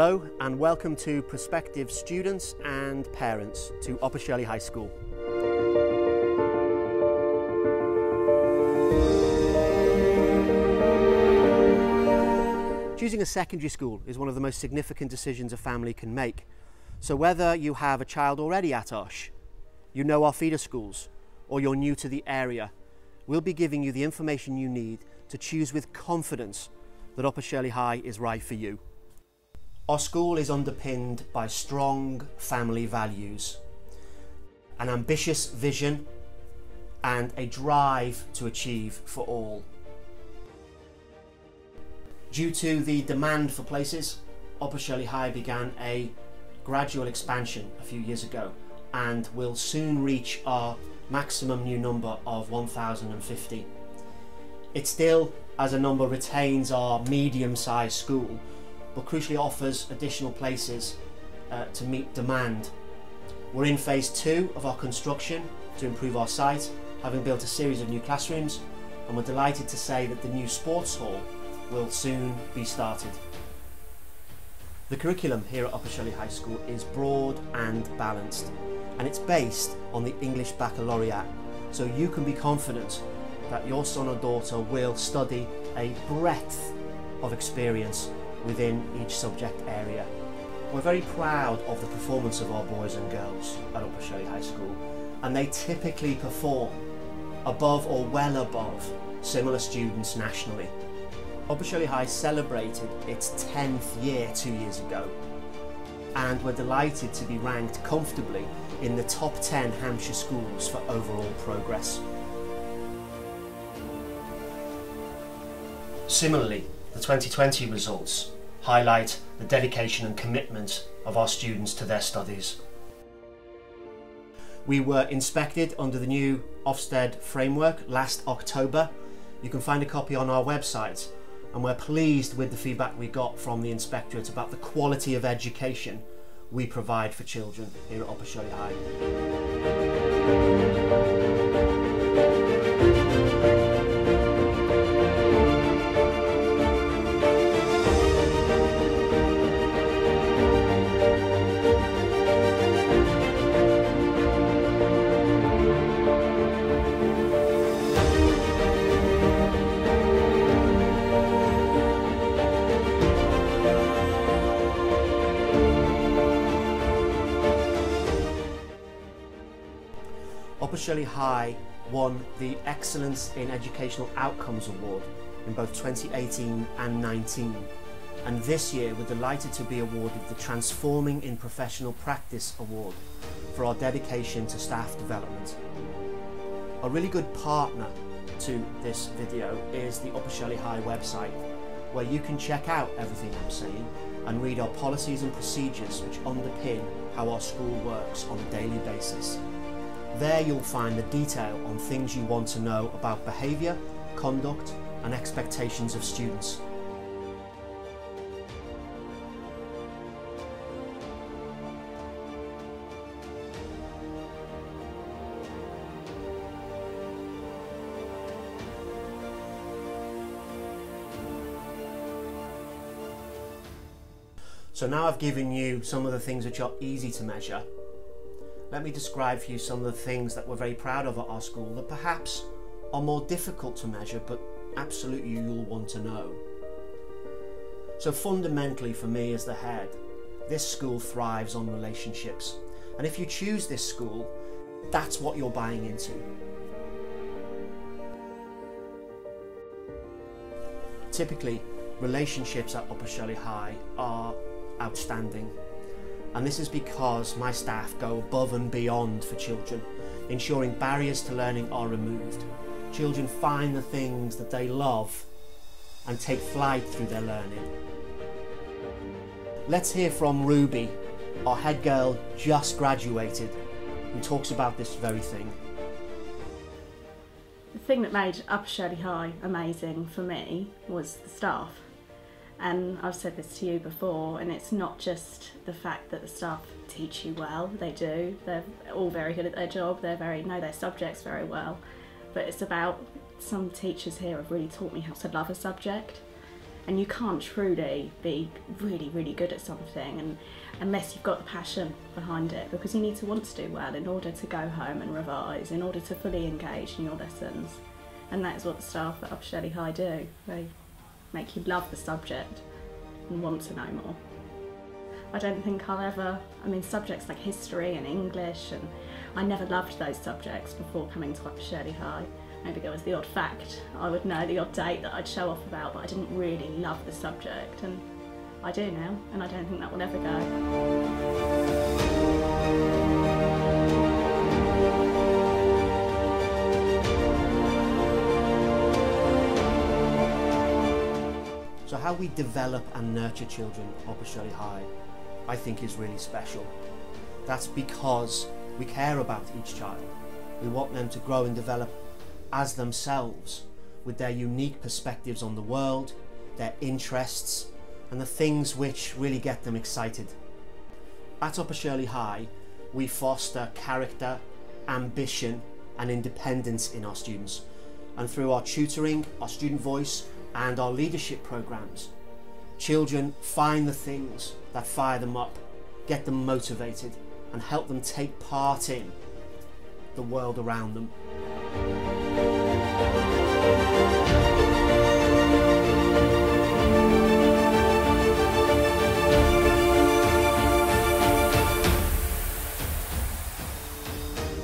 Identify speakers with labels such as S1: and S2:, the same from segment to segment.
S1: Hello and welcome to prospective students and parents to Upper Shirley High School. Choosing a secondary school is one of the most significant decisions a family can make. So whether you have a child already at USH, you know our feeder schools, or you're new to the area, we'll be giving you the information you need to choose with confidence that Upper Shirley High is right for you. Our school is underpinned by strong family values, an ambitious vision, and a drive to achieve for all. Due to the demand for places, Upper Shirley High began a gradual expansion a few years ago and will soon reach our maximum new number of 1,050. It still, as a number, retains our medium-sized school but crucially offers additional places uh, to meet demand. We're in phase two of our construction to improve our site, having built a series of new classrooms, and we're delighted to say that the new sports hall will soon be started. The curriculum here at Upper Shirley High School is broad and balanced, and it's based on the English Baccalaureate, so you can be confident that your son or daughter will study a breadth of experience within each subject area. We're very proud of the performance of our boys and girls at Upper Shirley High School and they typically perform above or well above similar students nationally. Upper Shirley High celebrated its 10th year two years ago and we're delighted to be ranked comfortably in the top 10 Hampshire schools for overall progress. Similarly, the 2020 results highlight the dedication and commitment of our students to their studies. We were inspected under the new Ofsted framework last October. You can find a copy on our website and we're pleased with the feedback we got from the inspectorate about the quality of education we provide for children here at Upper Shirley High. Shirley High won the Excellence in Educational Outcomes Award in both 2018 and 19. And this year we're delighted to be awarded the Transforming in Professional Practice Award for our dedication to staff development. A really good partner to this video is the Upper Shirley High website where you can check out everything I'm saying and read our policies and procedures which underpin how our school works on a daily basis. There you'll find the detail on things you want to know about behaviour, conduct and expectations of students. So now I've given you some of the things which are easy to measure let me describe for you some of the things that we're very proud of at our school that perhaps are more difficult to measure but absolutely you'll want to know. So fundamentally for me as the head, this school thrives on relationships. And if you choose this school, that's what you're buying into. Typically, relationships at Upper Shirley High are outstanding and this is because my staff go above and beyond for children, ensuring barriers to learning are removed. Children find the things that they love and take flight through their learning. Let's hear from Ruby, our head girl just graduated, who talks about this very thing.
S2: The thing that made Upper Shirley High amazing for me was the staff and I've said this to you before and it's not just the fact that the staff teach you well they do they're all very good at their job they're very know their subjects very well but it's about some teachers here have really taught me how to love a subject And you can't truly be really, really good at something and unless you've got the passion behind it because you need to want to do well in order to go home and revise, in order to fully engage in your lessons. And that is what the staff at Upper Shirley High do. They make you love the subject and want to know more. I don't think I'll ever, I mean, subjects like history and English, and I never loved those subjects before coming to Shirley High. Maybe there was the odd fact I would know, the odd date that I'd show off about, but I didn't really love the subject, and I do now, and I don't think that will ever go.
S1: How we develop and nurture children at Shirley High, I think is really special. That's because we care about each child. We want them to grow and develop as themselves with their unique perspectives on the world, their interests, and the things which really get them excited. At Upper Shirley High, we foster character, ambition, and independence in our students. And through our tutoring, our student voice, and our leadership programs, children find the things that fire them up, get them motivated, and help them take part in the world around them.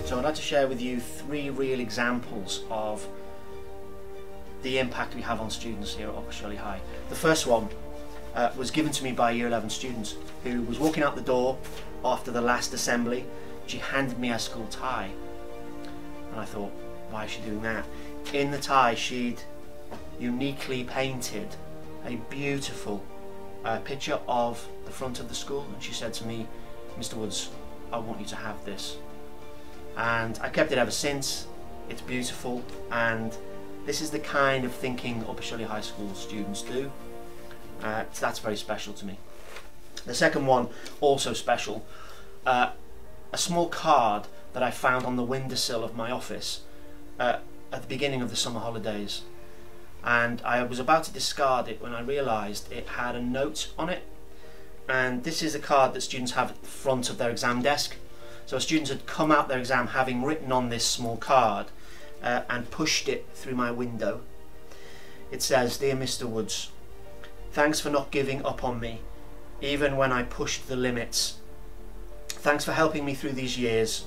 S1: So I'd like to share with you three real examples of the impact we have on students here at Upper Shirley High. The first one uh, was given to me by a Year 11 student who was walking out the door after the last assembly. She handed me her school tie. And I thought, why is she doing that? In the tie, she'd uniquely painted a beautiful uh, picture of the front of the school. And she said to me, Mr. Woods, I want you to have this. And I kept it ever since. It's beautiful and this is the kind of thinking Upper Shirley High School students do. Uh, so that's very special to me. The second one, also special, uh, a small card that I found on the windowsill of my office uh, at the beginning of the summer holidays. And I was about to discard it when I realised it had a note on it. And this is a card that students have at the front of their exam desk. So students had come out their exam having written on this small card uh, and pushed it through my window. It says, Dear Mr. Woods, thanks for not giving up on me, even when I pushed the limits. Thanks for helping me through these years.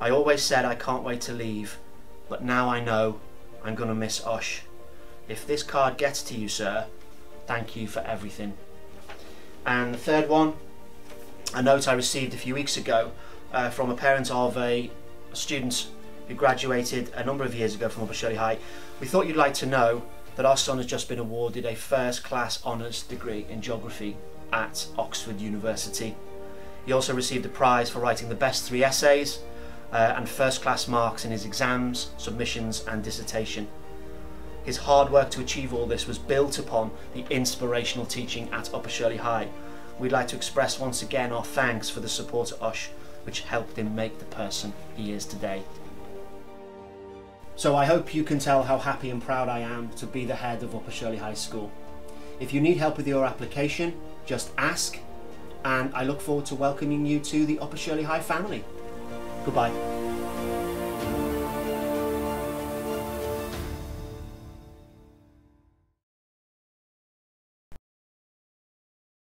S1: I always said I can't wait to leave, but now I know I'm going to miss Ush. If this card gets to you, sir, thank you for everything. And the third one, a note I received a few weeks ago uh, from a parent of a student who graduated a number of years ago from Upper Shirley High. We thought you'd like to know that our son has just been awarded a first class honours degree in geography at Oxford University. He also received a prize for writing the best three essays uh, and first class marks in his exams, submissions and dissertation. His hard work to achieve all this was built upon the inspirational teaching at Upper Shirley High. We'd like to express once again our thanks for the support at Ush, which helped him make the person he is today. So I hope you can tell how happy and proud I am to be the head of Upper Shirley High School. If you need help with your application, just ask, and I look forward to welcoming you to the Upper Shirley High family. Goodbye.